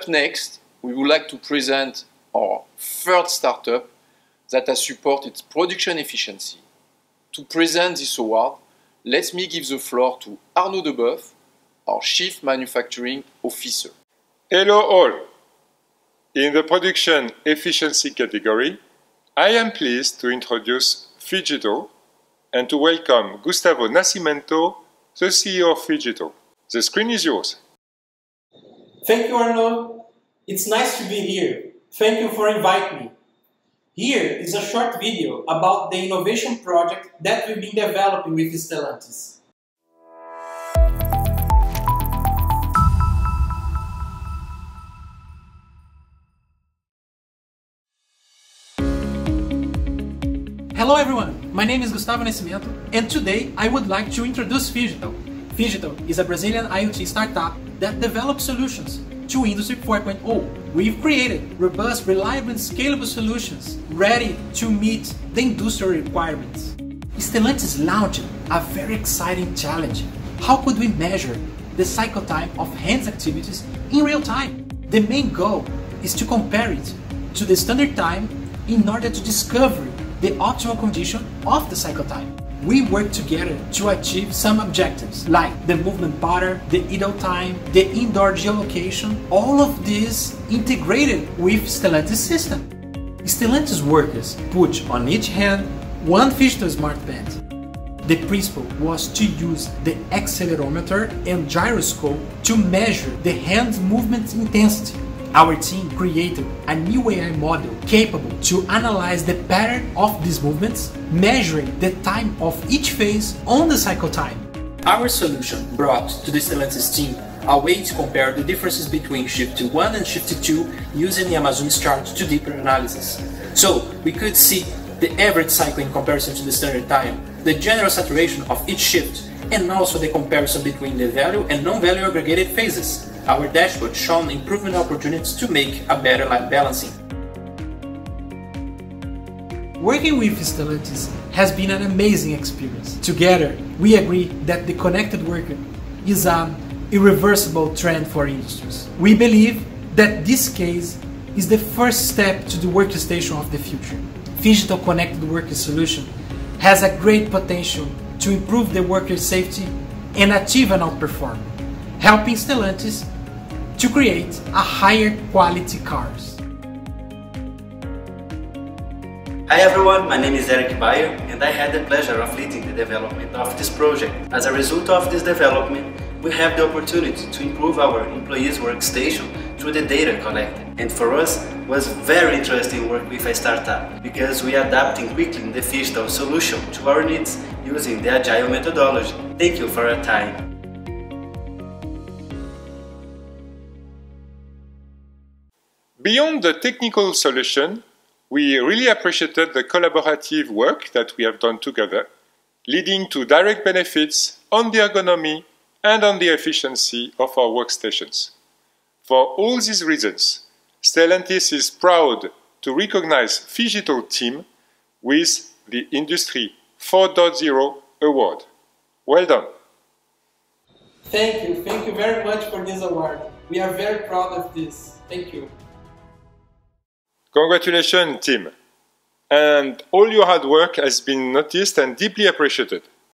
Up next, we would like to present our third startup that has supported production efficiency. To present this award, let me give the floor to Arnaud Deboeuf, our Chief Manufacturing Officer. Hello all! In the production efficiency category, I am pleased to introduce Phygitall and to welcome Gustavo Nascimento, the CEO of Phygitall. The screen is yours. Thank you, Arnaud. It's nice to be here. Thank you for inviting me. Here is a short video about the innovation project that we've been developing with Stellantis. Hello everyone, my name is Gustavo Nascimento and today I would like to introduce Phygitall. Phygitall is a Brazilian IoT startup that develops solutions to Industry 4.0. We've created robust, reliable and scalable solutions ready to meet the industrial requirements. Stellantis launched a very exciting challenge. How could we measure the cycle time of hands activities in real time? The main goal is to compare it to the standard time in order to discover the optimal condition of the cycle time. We work together to achieve some objectives like the movement pattern, the idle time, the indoor geolocation, all of this integrated with Stellantis system. Stellantis workers put on each hand one Phygitall smart band. The principle was to use the accelerometer and gyroscope to measure the hand movement intensity our team created a new AI model capable to analyze the pattern of these movements, measuring the time of each phase on the cycle time. Our solution brought to the Stellantis team a way to compare the differences between shift 1 and shift 2 using the Yamazumi chart to deeper analysis. So we could see the average cycle in comparison to the standard time, the general saturation of each shift, and also the comparison between the value and non-value aggregated phases. Our dashboard shown improvement opportunities to make a better life balancing. Working with Stellantis has been an amazing experience. Together, we agree that the connected worker is an irreversible trend for industries. We believe that this case is the first step to the workstation of the future. Digital Connected Worker solution has a great potential to improve the worker safety and achieve an outperformance helping Stellantis to create a higher quality cars. Hi everyone, my name is Eric Bayer and I had the pleasure of leading the development of this project. As a result of this development, we have the opportunity to improve our employees' workstation through the data collected. And for us, was very interesting work with a startup because we are adapting quickly the digital solution to our needs using the agile methodology. Thank you for your time. Beyond the technical solution, we really appreciated the collaborative work that we have done together, leading to direct benefits on the ergonomy and on the efficiency of our workstations. For all these reasons, Stellantis is proud to recognize Phygitall team with the Industry 4.0 Award. Well done. Thank you. Thank you very much for this award. We are very proud of this. Thank you. Congratulations, team. And all your hard work has been noticed and deeply appreciated.